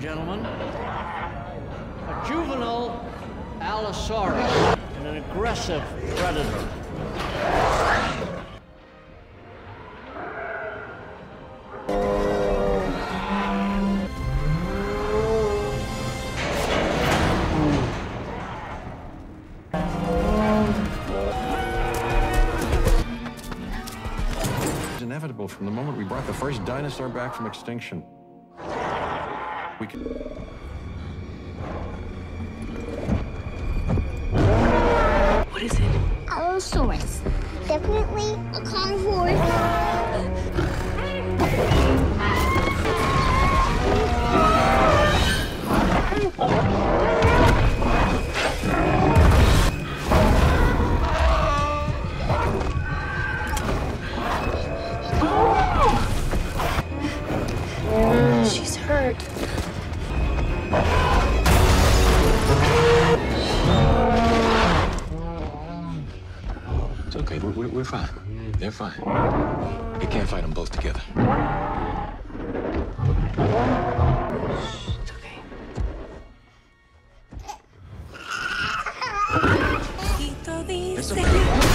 gentlemen, a juvenile Allosaurus and an aggressive predator. It's inevitable from the moment we brought the first dinosaur back from extinction. We can... What is it? Allosaurus. Definitely a carnivore. She's hurt. It's okay. We're, we're, fine. They're fine. You can't fight them both together. It's okay. It's okay.